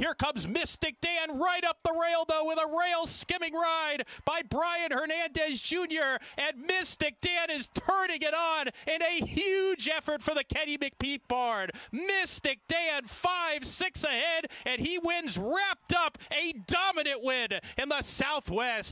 Here comes Mystic Dan right up the rail, though, with a rail skimming ride by Brian Hernandez Jr. And Mystic Dan is turning it on in a huge effort for the Kenny McPeek barn. Mystic Dan 5 6 ahead, and he wins wrapped up a dominant win in the Southwest.